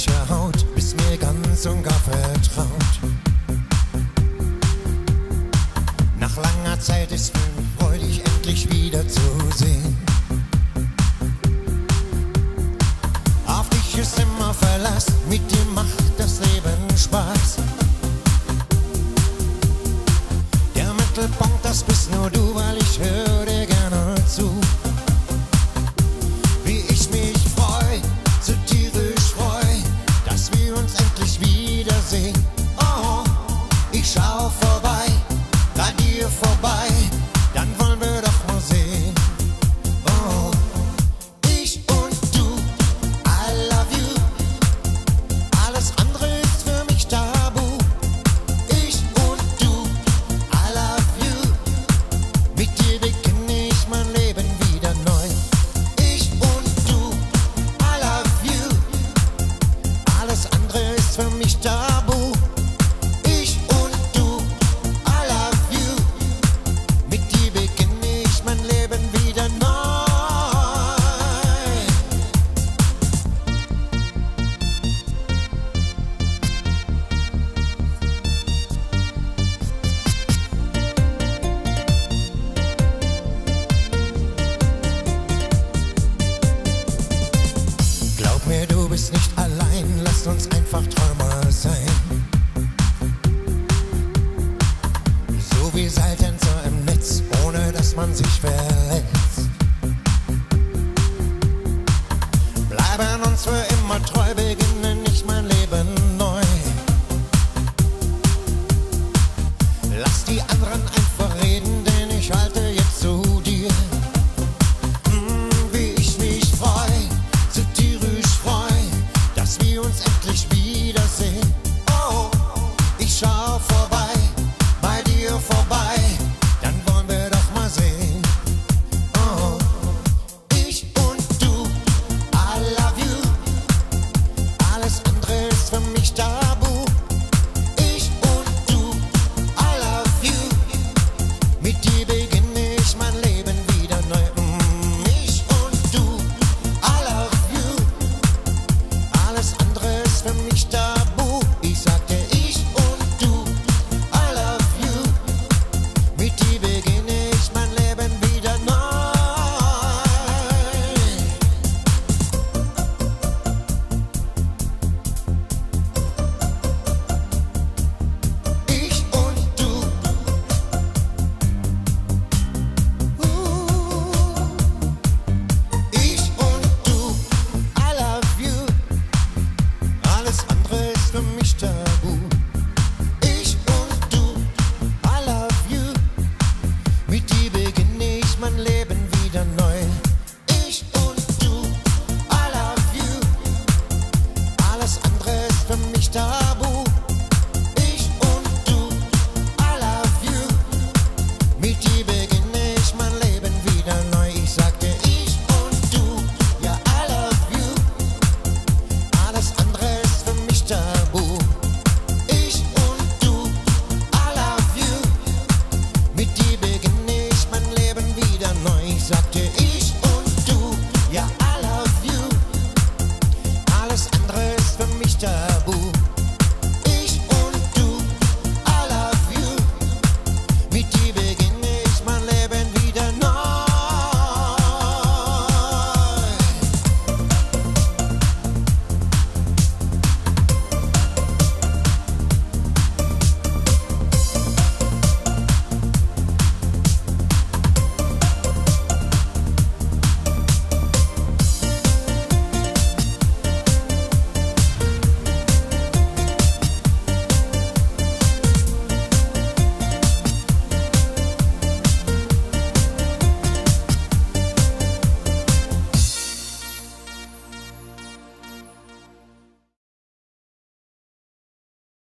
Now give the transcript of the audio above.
weicher Haut, bist mir ganz und gar vertraut. Nach langer Zeit ist für mich freudig, endlich wieder zu sehen. Auf dich ist immer Verlass, mit dir macht das Leben Spaß. Der Mittelpunkt, das bist nur du. for by. Träumer sein. So wie Seiltänzer im Netz, ohne dass man sich verletzt. Bleiben uns für immer treu, beginnen nicht mein Leben neu. Lass die anderen ein. up to.